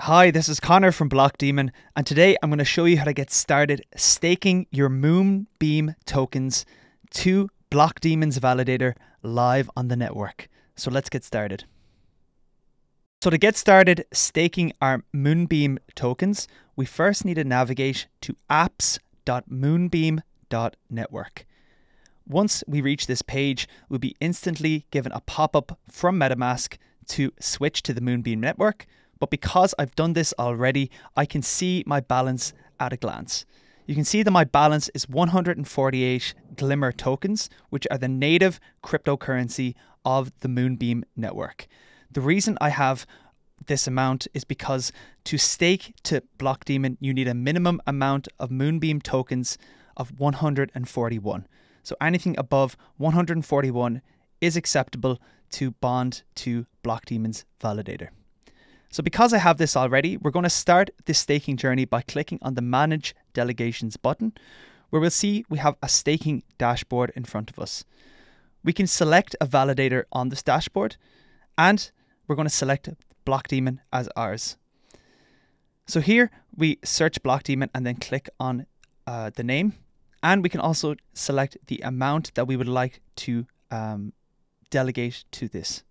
Hi, this is Connor from Blockdaemon, and today I'm going to show you how to get started staking your Moonbeam tokens to Blockdaemon's validator live on the network. So let's get started. So to get started staking our Moonbeam tokens, we first need to navigate to apps.moonbeam.network. Once we reach this page, we'll be instantly given a pop-up from MetaMask to switch to the Moonbeam network, but because I've done this already, I can see my balance at a glance. You can see that my balance is 148 Glimmer tokens, which are the native cryptocurrency of the Moonbeam network. The reason I have this amount is because to stake to Blockdaemon, you need a minimum amount of Moonbeam tokens of 141. So anything above 141 is acceptable to bond to Blockdaemon's validator. So because I have this already, we're going to start this staking journey by clicking on the Manage Delegations button, where we'll see we have a staking dashboard in front of us. We can select a validator on this dashboard, and we're going to select Blockdaemon as ours. So here we search Blockdaemon and then click on uh, the name, and we can also select the amount that we would like to um, delegate to this.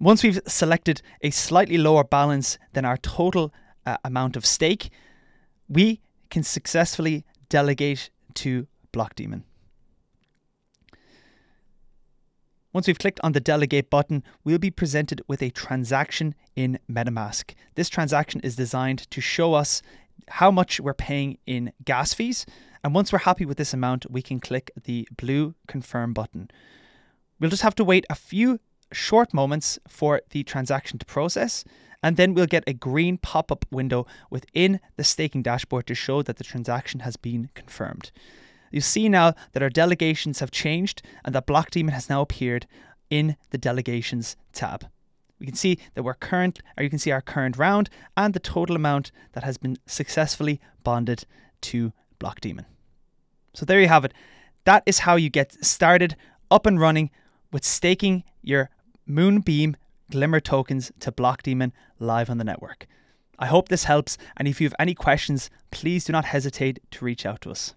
Once we've selected a slightly lower balance than our total uh, amount of stake, we can successfully delegate to Blockdaemon. Once we've clicked on the delegate button, we'll be presented with a transaction in MetaMask. This transaction is designed to show us how much we're paying in gas fees. And once we're happy with this amount, we can click the blue confirm button. We'll just have to wait a few short moments for the transaction to process, and then we'll get a green pop up window within the staking dashboard to show that the transaction has been confirmed. You see now that our delegations have changed and that Blockdaemon has now appeared in the delegations tab. We can see that we're current, or you can see our current round and the total amount that has been successfully bonded to Blockdaemon. So there you have it. That is how you get started up and running with staking your Moonbeam Glimmer tokens to Blockdaemon live on the network. I hope this helps, and if you have any questions, please do not hesitate to reach out to us.